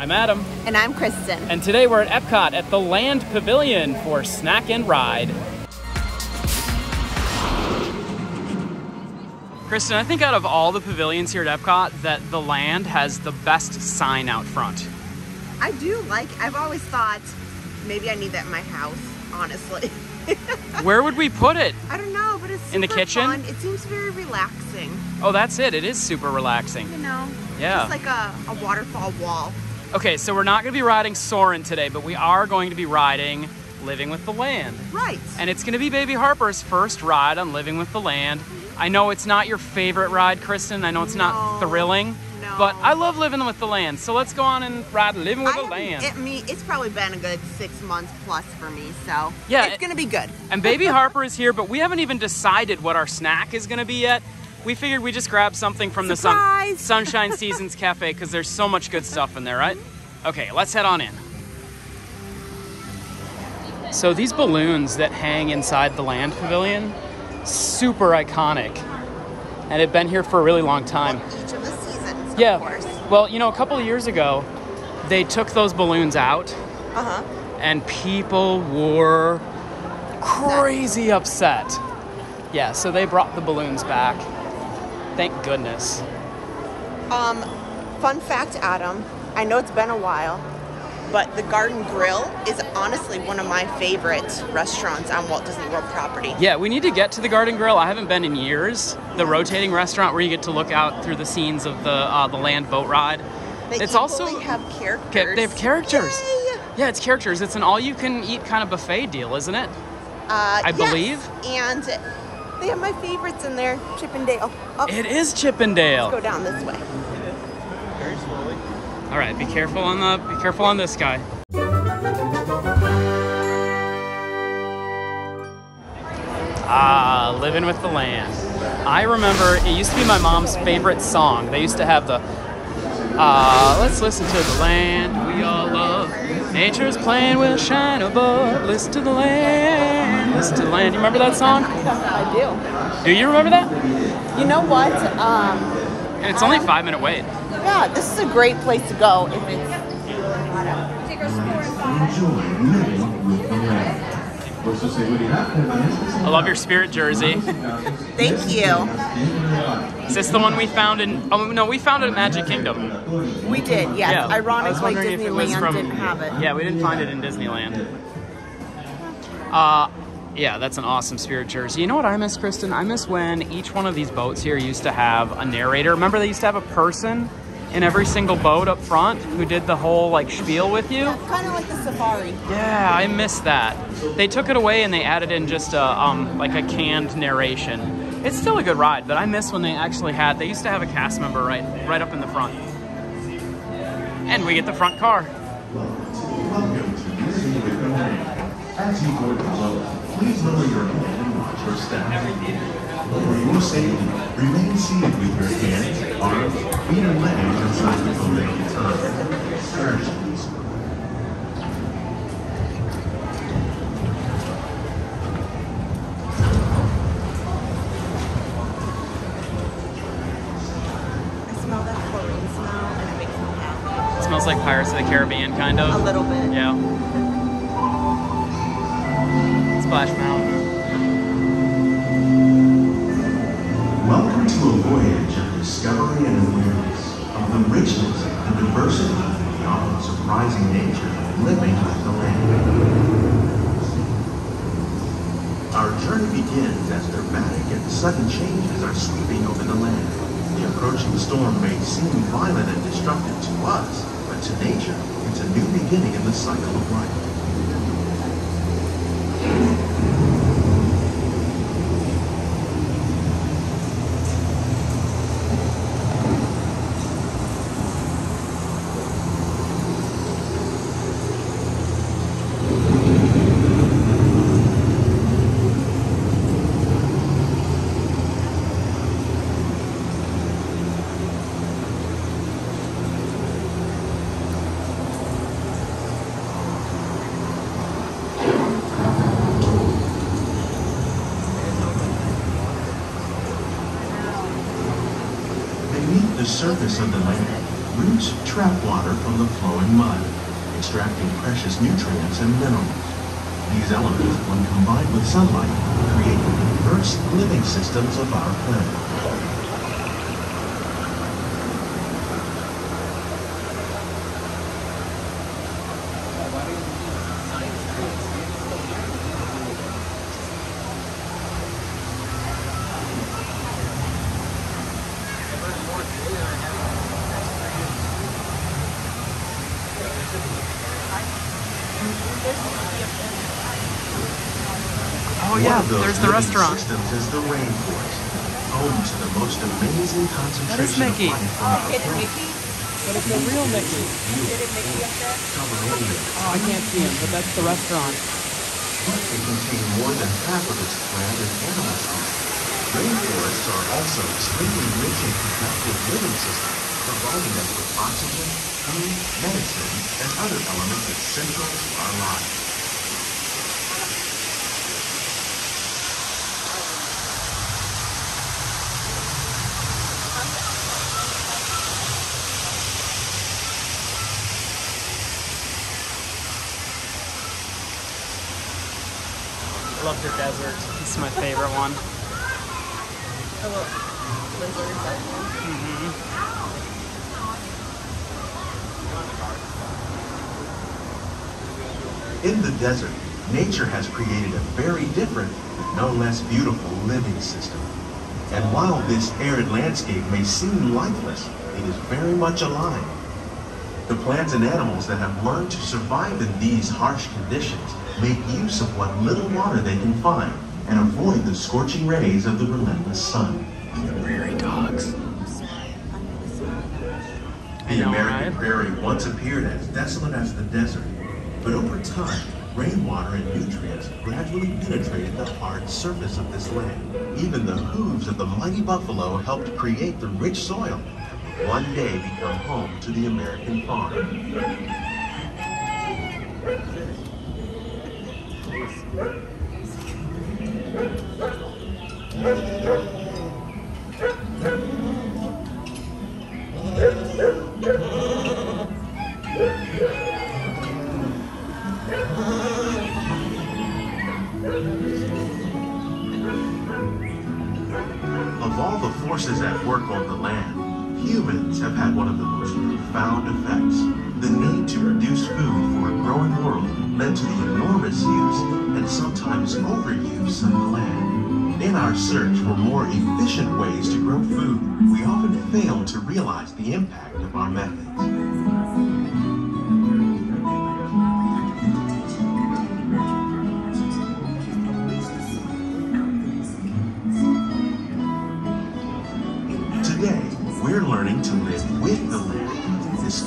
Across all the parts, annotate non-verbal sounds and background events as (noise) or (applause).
I'm Adam. And I'm Kristen. And today we're at Epcot at the Land Pavilion for Snack and Ride. Kristen, I think out of all the pavilions here at Epcot, that the Land has the best sign out front. I do like, I've always thought maybe I need that in my house, honestly. (laughs) Where would we put it? I don't know, but it's In the kitchen? fun. It seems very relaxing, Oh, that's it. It is super relaxing. you know? Yeah. Just like a, a waterfall wall. Okay, so we're not going to be riding Soarin' today, but we are going to be riding Living with the Land. Right. And it's going to be Baby Harper's first ride on Living with the Land. I know it's not your favorite ride, Kristen. I know it's not thrilling, no. but I love Living with the Land. So let's go on and ride Living with I the Land. It, me, it's probably been a good six months plus for me, so Yeah, it's it- gonna be good. And Baby (laughs) Harper is here, but we haven't even decided what our snack is going to be yet. We figured we just grab something from the sun, Sunshine (laughs) Seasons Cafe because there's so much good stuff in there, right? Okay, let's head on in. So these balloons that hang inside the land pavilion, super iconic, and have been here for a really long time. Each of the seasons, Yeah. of course. Well, you know, a couple of years ago, they took those balloons out, Uh huh. and people were crazy upset. Yeah, so they brought the balloons back. Thank goodness. Um, fun fact, Adam. I know it's been a while, but the Garden Grill is honestly one of my favorite restaurants on Walt Disney World property. Yeah, we need to get to the Garden Grill. I haven't been in years. The rotating restaurant where you get to look out through the scenes of the uh, the land boat ride. They it's also have characters. They have characters. Yay! Yeah, it's characters. It's an all-you-can-eat kind of buffet deal, isn't it? Uh, I yes, believe. And they have my favorites in there. Chip It is Chip 'n' Dale. Oh, It is go down this way. It is. Very slowly. All right, be careful on the be careful on this guy. Ah, living with the land. I remember it used to be my mom's favorite song. They used to have the uh, let's listen to the land we all love. Nature's plan will shine above. Listen to the land. Listen to land. You remember that song? I Do Do you remember that? You know what? Um, And it's only a five minute wait. yeah, this is a great place to go if it's Enjoy living with the land. Por su seguridad permanezca I love your spirit jersey. Thank you. Is this the one we found in? Oh no, we found it at Magic Kingdom. We did, yes. Yeah, I was Ironically, wondering if it was Disneyland from- didn't have it. Yeah, we didn't find it in Disneyland. Uh, yeah, that's an awesome spirit jersey. You know what I miss, Kristen? I miss when each one of these boats here used to have a narrator. Remember they used to have a person in every single boat up front who did the whole like spiel with you? Yeah, Kind of like the safari. Yeah, I miss that. They took it away and they added in just a um, like a canned narration. It's still a good ride, but I miss when they actually had. They used to have a cast member right right up in the front. And we get the front car. Welcome to Living with the Land. As you board the boat, please lower your head and watch your step. For your safety, remain seated with your hands, arms, feet, and legs inside the boat at the time. Excursions. I smell that chlorine smell and it makes me happy. It smells like Pirates of the Caribbean, kind of. A little bit. Yeah. Splash Mountain. Welcome to a voyage of discovery and awareness of the richness and diversity and the often surprising nature of living with the land. Our journey begins as dramatic and sudden changes are sweeping over the land. The approaching storm may seem violent and destructive to us, but to nature, it's a new beginning in the cycle of life. Beneath the surface of the land, roots trap water from the flowing mud, extracting precious nutrients and minerals. These elements, when combined with sunlight, create the diverse living systems of our planet. One yeah, of those there's the living restaurant. Systems is the rainforest, home to the most amazing concentration Mickey. of life on the planet. But it's a real Mickey. Covered only in Oh, I can't see him, but that's the restaurant. They contain more than half of its plant and animal species. Rainforests are also extremely rich in productive living systems, providing us with oxygen, food, medicine, and other elements essential to our lives. Love the desert. Is my favorite one. Mm-hmm. In the desert, nature has created a very different, but no less beautiful living system. And while this arid landscape may seem lifeless, it is very much alive. The plants and animals that have learned to survive in these harsh conditions make use of what little water they can find and avoid the scorching rays of the relentless sun. The prairie dogs. The American prairie once appeared as desolate as the desert, but over time, rainwater and nutrients gradually penetrated the hard surface of this land. Even the hooves of the mighty buffalo helped create the rich soil that would one day become home to the American farm. Of all the forces at work on the land, humans have had one of the most profound effects. The need to produce food for a growing world led to the enormous use and sometimes overuse of the land. In our search for more efficient ways to grow food, we often fail to realize the impact of our methods.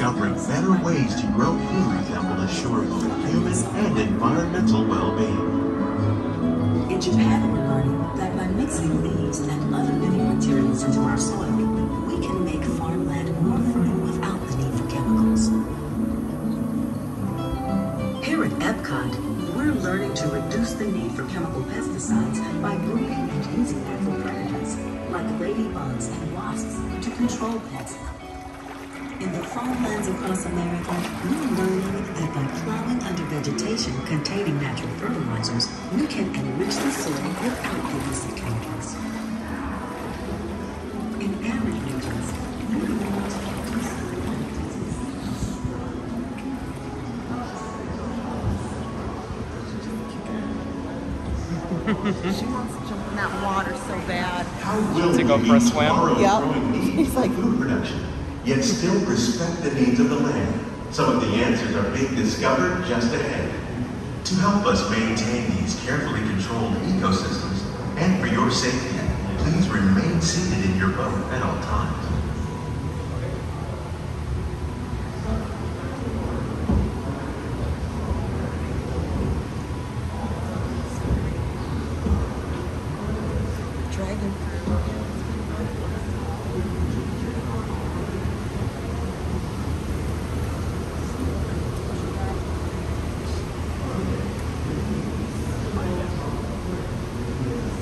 Discovering better ways to grow food that will assure both human and environmental well-being. In Japan, we're learning that by mixing leaves and other living materials into our soil, we can make farmland more fertile without the need for chemicals. Here at Epcot, we're learning to reduce the need for chemical pesticides by breeding and using natural predators, like ladybugs and wasps, to control pests. In the farmlands across America, we're learning that by plowing under vegetation containing natural fertilizers, we can enrich the soil without the use of chemicals. In arid regions, we're learning to (laughs) reduce She wants to jump in that water so bad. How will To go we for a meet swim? tomorrow's Yep. growing (laughs) He's like- food production, yet still respect the needs of the land? Some of the answers are being discovered just ahead. To help us maintain these carefully controlled ecosystems, and for your safety, please remain seated in your boat at all times. Dragon.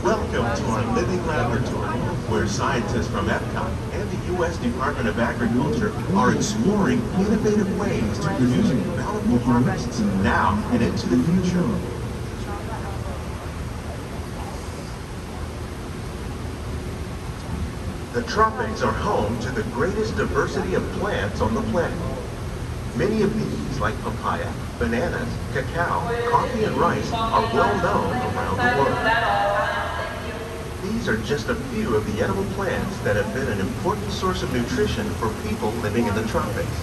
Welcome to our living laboratory. where scientists from Epcot and the U.S. Department of Agriculture are exploring innovative ways to produce bountiful harvests now and into the future. The tropics are home to the greatest diversity of plants on the planet. Many of these, like papaya, bananas, cacao, coffee, and rice, are well known around the world. These are just a few of the edible plants that have been an important source of nutrition for people living in the tropics.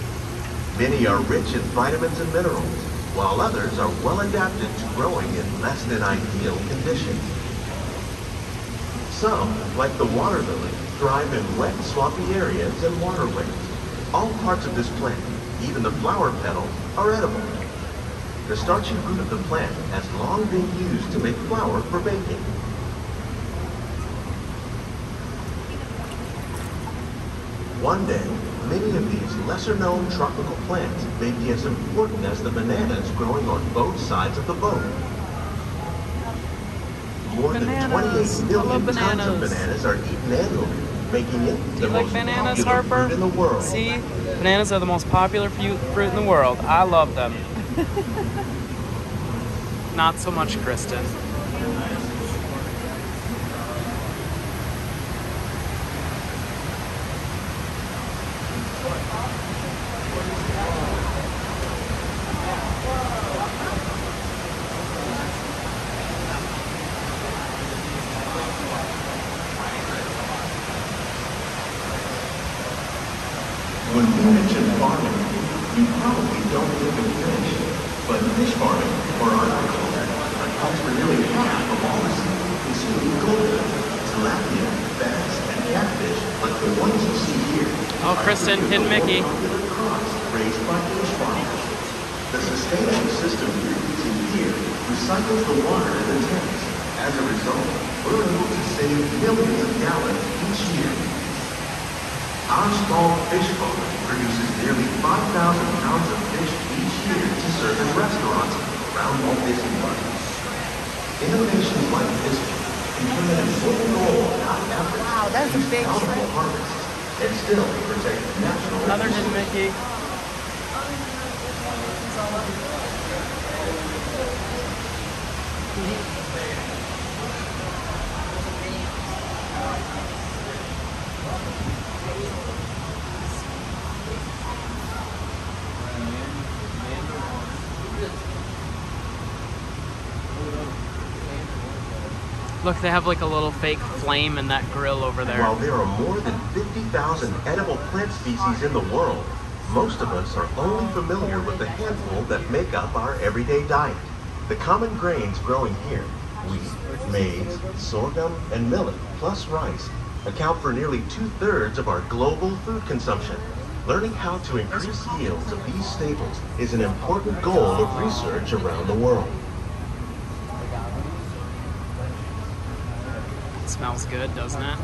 Many are rich in vitamins and minerals, while others are well adapted to growing in less than ideal conditions. Some, like the water lily, thrive in wet, swampy areas and waterways. All parts of this plant, even the flower petals, are edible. The starchy root of the plant has long been used to make flour for baking. One day, many of these lesser-known tropical plants may be as important as the bananas growing on both sides of the boat. More Bananas. than I love 28 million tons of bananas. bananas are eaten annually, making it Do the you like most bananas, popular Harper? fruit in the world. See, bananas are the most popular fruit in the world. I love them. (laughs) Not so much, Kristen. When we mention farming, you probably don't think of fish, but fish farming, or aquaculture, accounts for nearly half of all the seafood consumed globally. Tilapia, bass, and catfish, like the ones you see here, Oh, Kristen, Hidden Mickey. raised by fish farmers. The sustainable system we're using here recycles the water in the tanks. As a result, we're able to save millions of gallons each year. Our small fish farm produces nearly 5,000 pounds of fish each year to serve in restaurants around Walt Disney World. Innovations like this can play an important role in our efforts Wow, that's a big bountiful shrimp. harvests and still protect natural Another Hidden Mickey. Look, they have like a little fake flame in that grill over there. While there are more than 50,000 edible plant species in the world, most of us are only familiar with the handful that make up our everyday diet. The common grains growing here, wheat, maize, sorghum, and millet, plus rice, account for nearly two-thirds of our global food consumption. Learning how to increase yields of these staples is an important goal of research around the world. smells good, doesn't it?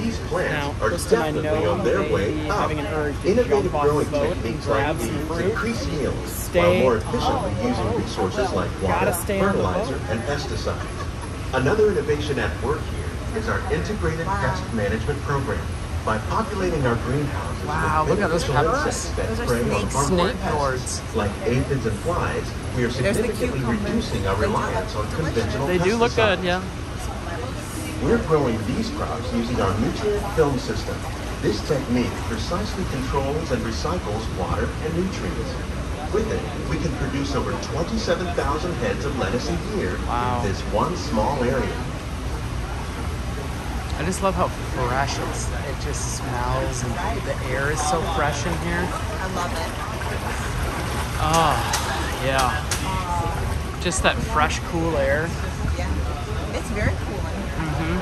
These plants Now, are Kristen, definitely know on their way up. having an urge to Innovative growing the boat and techniques grab like these increase yields while more efficiently using resources like water, Gotta stay on the fertilizer, and pesticides. Another innovation at work here is our integrated pest management program. By populating our greenhouses Wow, with look at those beneficial peppers. insects that Those prey on harmful Snake pests like aphids and flies, we are There's the significantly reducing our reliance on delicious. conventional They do look good, yeah. We're growing these crops using our nutrient film system. This technique precisely controls and recycles water and nutrients. With it, we can produce over 27,000 heads of lettuce a year Wow. in this one small area. I just love how fresh it's, it just smells and the air is so fresh in here. I love it. Oh, yeah. Just that fresh, cool air. Yeah. It's very cool here.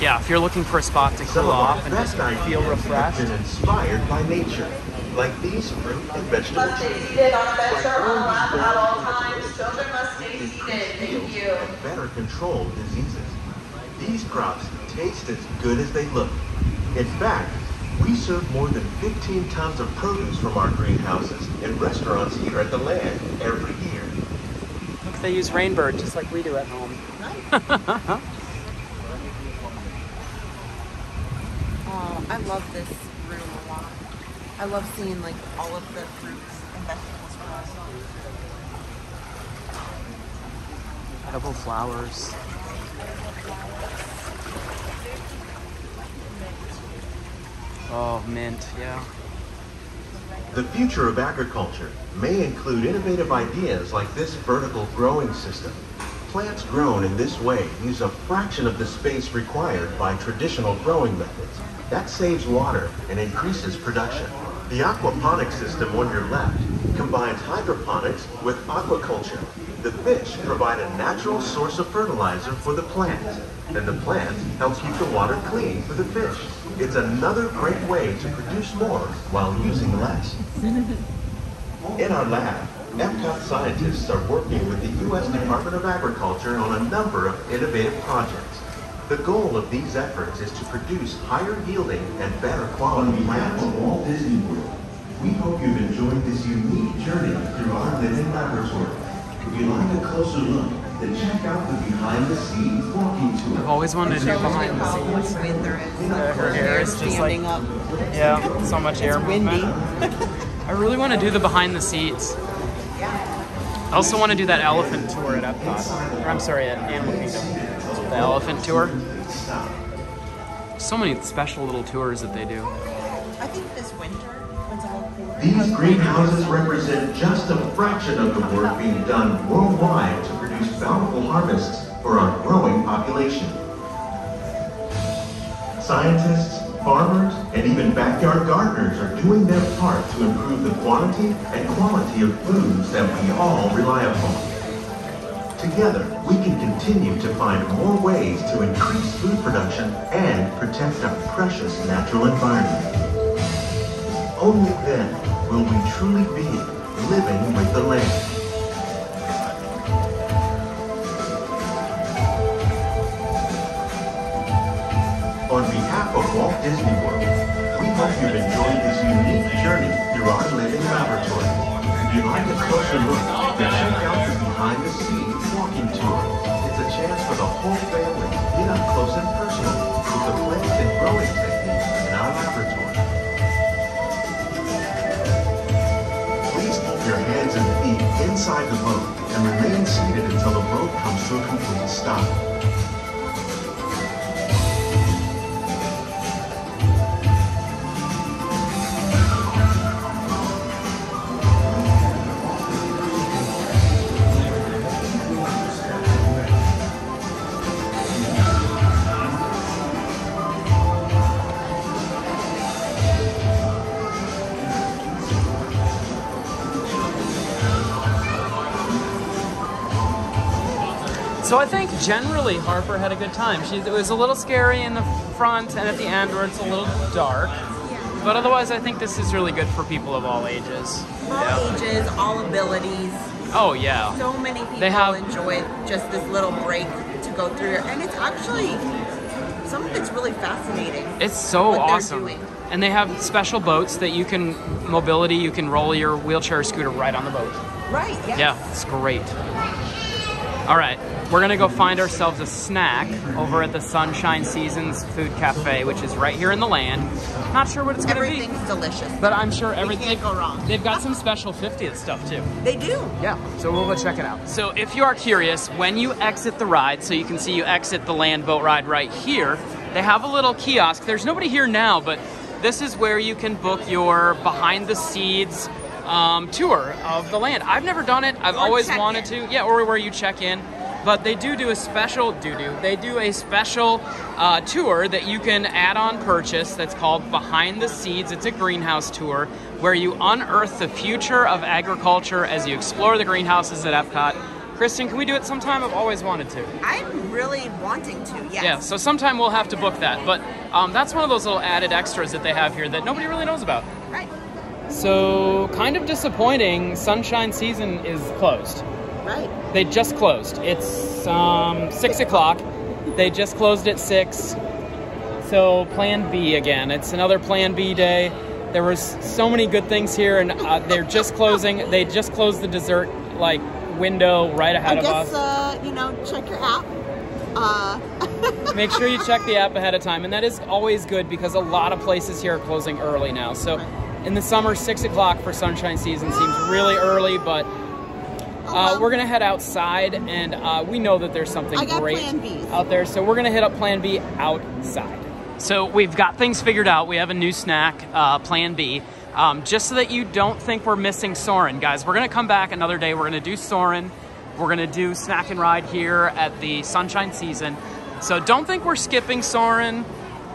Yeah, if you're looking for a spot to cool of off and just feel refreshed. inspired by nature, like these fruit and vegetable trees. Must stay seated on a bench or on a lap at all times. Children must stay seated. Thank you. and better control diseases. These crops taste as good as they look. In fact, We serve more than 15 tons of produce from our greenhouses in restaurants here at the land every year. They use Rainbird just like we do at home. (laughs) Oh, I love this room a lot. I love seeing like all of the fruits and vegetables grown. Edible flowers. Oh, mint, yeah. The future of agriculture may include innovative ideas like this vertical growing system. Plants grown in this way use a fraction of the space required by traditional growing methods. That saves water and increases production. The aquaponics system on your left combines hydroponics with aquaculture. The fish provide a natural source of fertilizer for the plants, and the plants help keep the water clean for the fish. It's another great way to produce more while using less. (laughs) In our lab, Epcot scientists are working with the U.S. Department of Agriculture on a number of innovative projects. The goal of these efforts is to produce higher yielding and better quality On behalf plants. of Walt Disney World, we hope you've enjoyed this unique journey through our living laboratory. If you'd like a closer look, then check out the behind the scenes walking tour. I've always wanted to do Shows behind the scenes. wind there is. Yeah, her hair is just like- up. Yeah, so much air It's windy. movement. (laughs) I really want to do the Behind the Seeds. yeah. I also want to do that elephant tour at Epcot. Or I'm sorry, at Animal Kingdom. The elephant tour. So many special little tours that they do. I think this winter, when it's a little cooler. These greenhouses represent just a fraction of the work being done worldwide to produce bountiful harvests for our growing population. Scientists, farmers, and even backyard gardeners are doing their part to improve the quantity and quality of foods that we all rely upon. Together, we can continue to find more ways to increase food production and protect our precious natural environment. Only then will we truly be living with the land. Disney World, we hope you've enjoyed this unique journey through our living laboratory. If you'd like a closer look, then check out the behind the scenes walking tour. It's a chance for the whole family to get up close and personal with the plants and growing techniques in our laboratory. Please keep your hands and feet inside the boat and remain seated until the boat comes to a complete stop. So I think generally Harper had a good time. She, it was a little scary in the front and at the end where it's a little dark. But otherwise, I think this is really good for people of all ages. All ages, all abilities. Oh, yeah. So many people They have- enjoy just this little break to go through, and it's actually some of it's really fascinating. It's so awesome. And they have special boats that you can, mobility, you can roll your wheelchair or scooter right on the boat. Right? Yes. Yeah, it's great. All right, we're gonna go find ourselves a snack over at the Sunshine Seasons Food Cafe, which is right here in the land. Not sure what it's gonna be, Everything's delicious. but I'm sure everything. can't go wrong. They've got some special 50th stuff too. They do. Yeah, so we'll go check it out. So if you are curious, when you exit the ride, so you can see you exit the land boat ride right here, they have a little kiosk. There's nobody here now, but this is where you can book your behind the scenes um, tour of the land. I've never done it. I've Or always wanted in. to. Yeah, or where you check in. But they do do a special do do. They do a special uh, tour that you can add on purchase. That's called Behind the Seeds. It's a greenhouse tour where you unearth the future of agriculture as you explore the greenhouses at Epcot. Kristen, can we do it sometime? I've always wanted to. I'm really wanting to. Yes. Yeah, so sometime we'll have to book that. But um, that's one of those little added extras that they have here that nobody really knows about. Right. So, kind of disappointing. Sunshine season is closed. Right. They just closed. It's um, six o'clock. They just closed at six. So Plan B again. It's another Plan B day. There was so many good things here, and uh, they're just closing. They just closed the dessert like window right ahead I of guess, us. uh, you know, check your app. Uh, (laughs) Make sure you check the app ahead of time, and that is always good because a lot of places here are closing early now. So in the summer, six o'clock for sunshine season seems really early, but uh, we're gonna head outside, and uh, we know that there's something great out there. So we're gonna hit up Plan B outside. So we've got things figured out. We have a new snack, uh, Plan B. Um, just so that you don't think we're missing Soarin', guys. We're gonna come back another day. We're gonna do Soarin'. We're gonna do snack and ride here at the Sunshine Season. So don't think we're skipping Soarin'.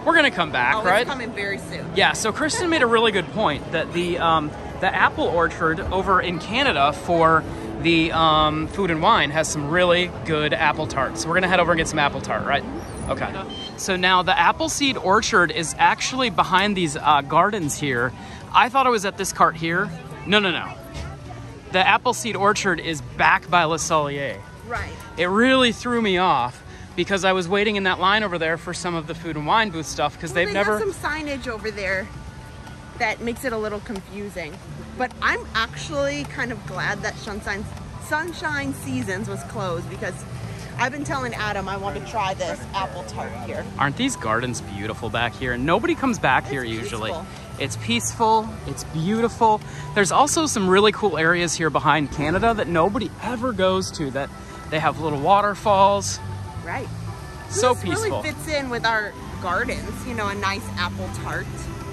We're gonna come back, oh, right? it's coming very soon. Yeah, so Kristen made a really good point that the um, the apple orchard over in Canada for the um, food and wine has some really good apple tart. So we're gonna head over and get some apple tart, right? Okay. So now the Appleseed Orchard is actually behind these uh, gardens here. I thought it was at this cart here. No, no, no. The Appleseed Orchard is back by Le Cellier. Right. It really threw me off because I was waiting in that line over there for some of the food and wine booth stuff because Well, they've they never. some signage over there that makes it a little confusing. But I'm actually kind of glad that Sunshine Sunshine Seasons was closed because I've been telling Adam I want to try this apple tart here. Aren't these gardens beautiful back here? And nobody comes back here It's usually. It's peaceful, it's beautiful. There's also some really cool areas here behind Canada that nobody ever goes to that they have little waterfalls. Right. So this peaceful. really fits in with our gardens. You know, a nice apple tart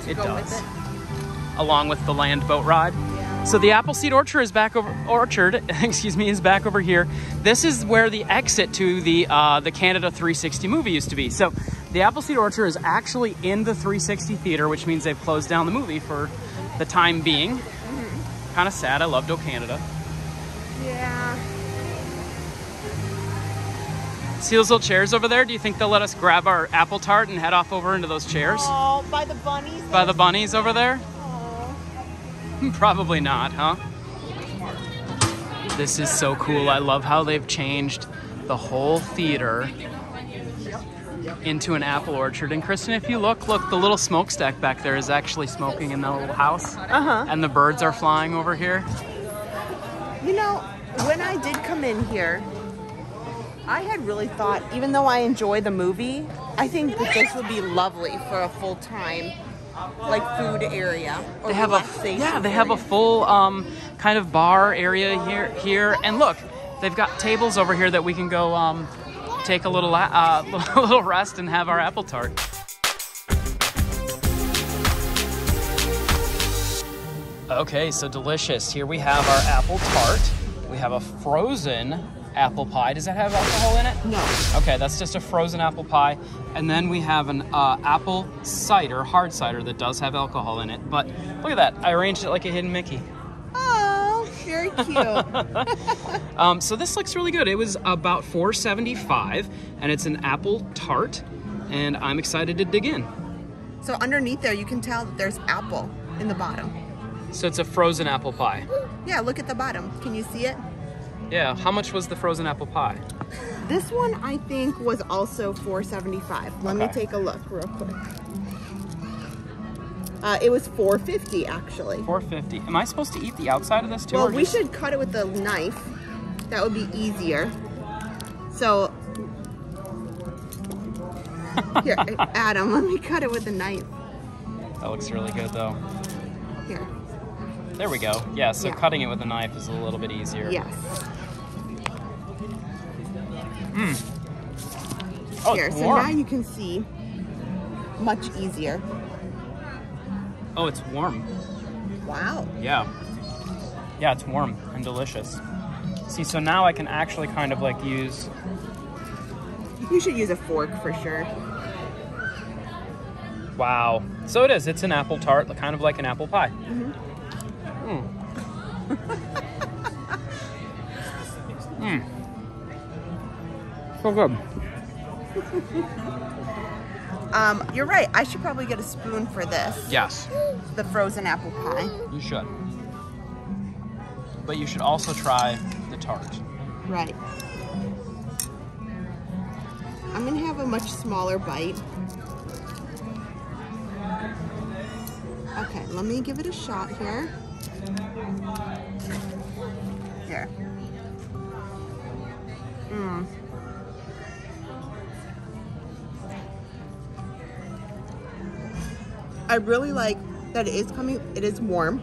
to It go does. with it. along with the land boat ride. Yeah. So the Appleseed Orchard is back over. Orchard, (laughs) excuse me, is back over here. This is where the exit to the uh, the Canada 360 movie used to be. So the Appleseed Orchard is actually in the 360 theater, which means they've closed down the movie for the time being. Kind of sad. I loved O Canada. Yeah. See those little chairs over there? Do you think they'll let us grab our apple tart and head off over into those chairs Oh, by the bunnies. by the bunnies over there? Aw. (laughs) Probably not, huh? This is so cool. I love how they've changed the whole theater into an apple orchard. And Kristen, if you look, look, the little smokestack back there is actually smoking in the little house. Uh-huh. And the birds are flying over here. You know, when I did come in here, I had really thought, even though I enjoy the movie, I think that this would be lovely for a full time, like food area or They have a yeah, they have a full um, kind of bar area here here. And look, they've got tables over here that we can go um, take a little uh, (laughs) little rest and have our apple tart. Okay, so delicious. Here we have our apple tart. We have a frozen apple pie. Does that have alcohol in it? No. Okay, that's just a frozen apple pie. And then we have an uh, apple cider, hard cider, that does have alcohol in it. But look at that. I arranged it like a hidden Mickey. Oh, very cute. (laughs) Um, so this looks really good. It was about 4.75, and it's an apple tart. And I'm excited to dig in. so underneath there, you can tell that there's apple in the bottom. So it's a frozen apple pie. Yeah, look at the bottom. Can you see it? Yeah, how much was the frozen apple pie? This one I think was also 475. Let me take a look real quick. Uh, it was 450 actually. 4.50. Am I supposed to eat the outside of this too? Well, we just- should cut it with a knife. That would be easier. So, here, (laughs) Adam, let me cut it with a knife. That looks really good though. Here, There we go. Yeah, so Yeah. cutting it with a knife is a little bit easier. yes. Oh, Here, so warm. now you can see much easier. Oh, it's warm. Wow. Yeah. Yeah, it's warm and delicious. See, so now I can actually kind of like use. You should use a fork for sure. Wow. So it is. It's an apple tart, kind of like an apple pie. Mm. Mm. (laughs) So good. Um, you're right. I should probably get a spoon for this. Yes, The frozen apple pie. you should. But you should also try the tart. Right. I'm gonna have a much smaller bite. Okay, let me give it a shot here. Here. Mm. I really like that it is coming, it is warm.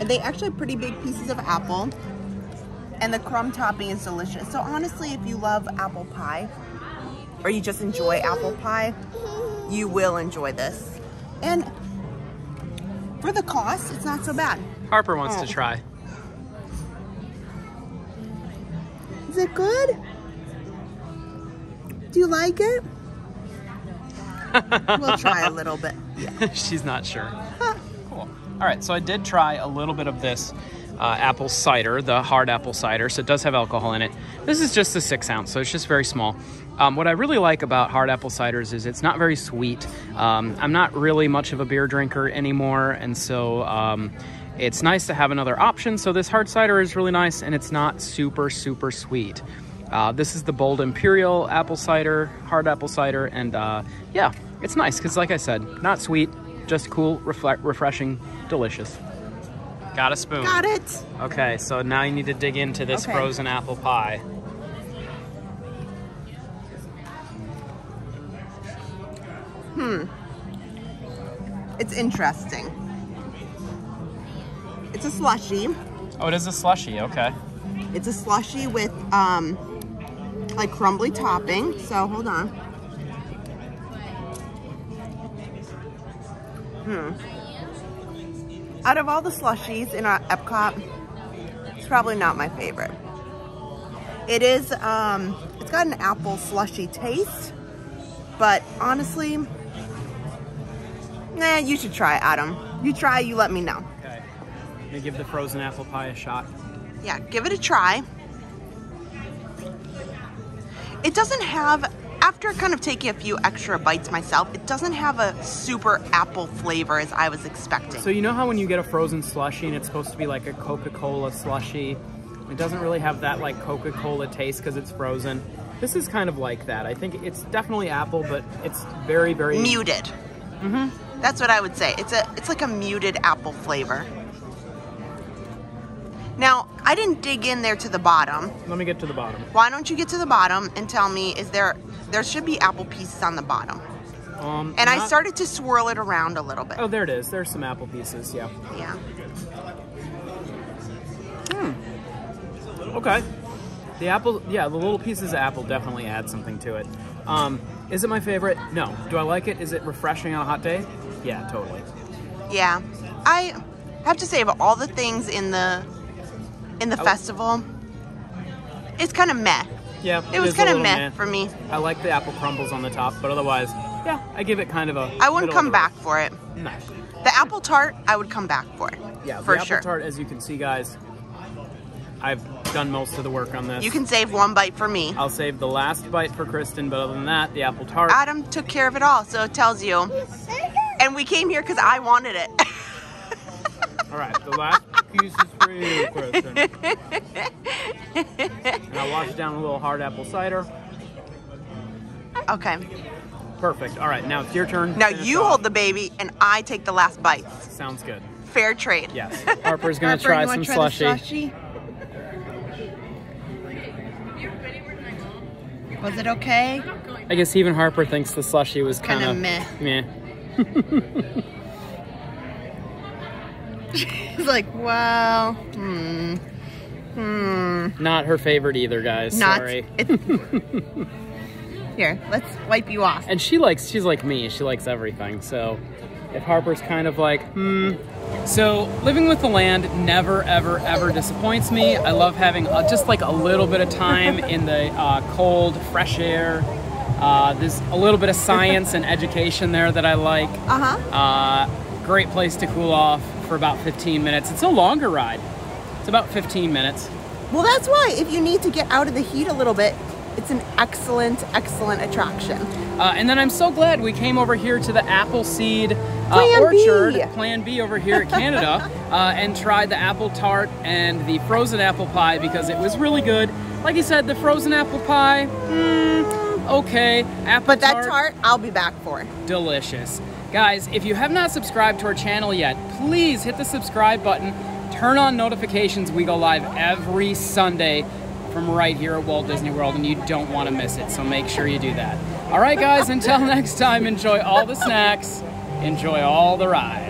And they actually have pretty big pieces of apple. And the crumb topping is delicious. So honestly, if you love apple pie, or you just enjoy apple pie, you will enjoy this. And for the cost, it's not so bad. Harper wants Oh. to try. Is it good? Do you like it? (laughs) we'll try a little bit. (laughs) She's not sure. Cool. All right, so I did try a little bit of this uh, apple cider, the hard apple cider. So it does have alcohol in it. This is just a six ounce, so it's just very small. Um, what I really like about hard apple ciders is it's not very sweet. Um, I'm not really much of a beer drinker anymore, and so um, it's nice to have another option. So this hard cider is really nice, and it's not super, super sweet. Uh, this is the Bold Imperial apple cider, hard apple cider, and uh, yeah, it's nice because, like I said, not sweet, just cool, reflect, refreshing, delicious. Got a spoon. Got it. Okay, so now you need to dig into this Okay. frozen apple pie. Hmm. It's interesting. It's a slushy. Oh, it is a slushy. Okay. It's a slushy with um like crumbly topping. So hold on. Hmm. Out of all the slushies in our Epcot, it's probably not my favorite. It is um it's got an apple slushy taste, but honestly, nah, you should try it, Adam. You try, you let me know. Okay. Let me give the frozen apple pie a shot. Yeah, give it a try. It doesn't have, after kind of taking a few extra bites myself, it doesn't have a super apple flavor as I was expecting. So you know how when you get a frozen slushy and it's supposed to be like a Coca-Cola slushy, it doesn't really have that like Coca-Cola taste because it's frozen. This is kind of like that. I think it's definitely apple, but it's very, very muted. Mm-hmm. That's what I would say. It's a, it's like a muted apple flavor. Now, I didn't dig in there to the bottom. Let me get to the bottom. Why don't you get to the bottom and tell me, is there, there should be apple pieces on the bottom. Um, And I started to swirl it around a little bit. Oh, there it is. There's some apple pieces. Yeah. Yeah. Hmm. Okay. The apple, yeah, the little pieces of apple definitely add something to it. Um, is it my favorite? No. Do I like it? Is it refreshing on a hot day? Yeah, totally. Yeah, I have to say, of all the things in the in the Oh. festival, it's kind of meh. Yeah, It was kind of little meh, for me. I like the apple crumbles on the top, but otherwise, yeah, I give it kind of a. I wouldn't come back for it. Nice. The apple tart, I would come back for. Yeah, for the sure. apple tart, as you can see, guys, I've done most of the work on this. You can save one bite for me. I'll save the last bite for Kristen, but other than that, the apple tart. Adam took care of it all, so it tells you. And we came here because I wanted it. (laughs) All right, the last piece is for you, Kristen. and I'll wash down a little hard apple cider. okay. Perfect. All right, now it's your turn. Now Finish you off. hold the baby, and I take the last bites. Sounds good. Fair trade. Yes. (laughs) Harper's gonna Harper, try some try slushy. Slushy. Was it okay? I guess even Harper thinks the slushy was kind Kinda of meh. Meh. (laughs) It's like, well, hmm, hmm. Not her favorite either, guys. Not. Sorry. (laughs) Here, let's wipe you off. And she likes, she's like me. She likes everything. So if Harper's kind of like, hmm. So living with the land never, ever, ever disappoints me. I love having uh, just like a little bit of time (laughs) in the uh, cold, fresh air. Uh, there's a little bit of science and (laughs) education there that I like. Uh huh. Uh, great place to cool off for about 15 minutes. It's a longer ride. It's about 15 minutes. Well, that's why if you need to get out of the heat a little bit, it's an excellent, excellent attraction. Uh, and then I'm so glad we came over here to the Appleseed uh, Plan B. Orchard, Plan B over here at Canada, (laughs) uh, and tried the apple tart and the frozen apple pie because it was really good. Like you said, the frozen apple pie, mm, okay. Apple But that tart, tart, I'll be back for. delicious. Guys, if you have not subscribed to our channel yet, please hit the subscribe button, turn on notifications. We go live every Sunday from right here at Walt Disney World, and you don't want to miss it, so make sure you do that. All right, guys, until (laughs) next time, enjoy all the snacks, enjoy all the rides.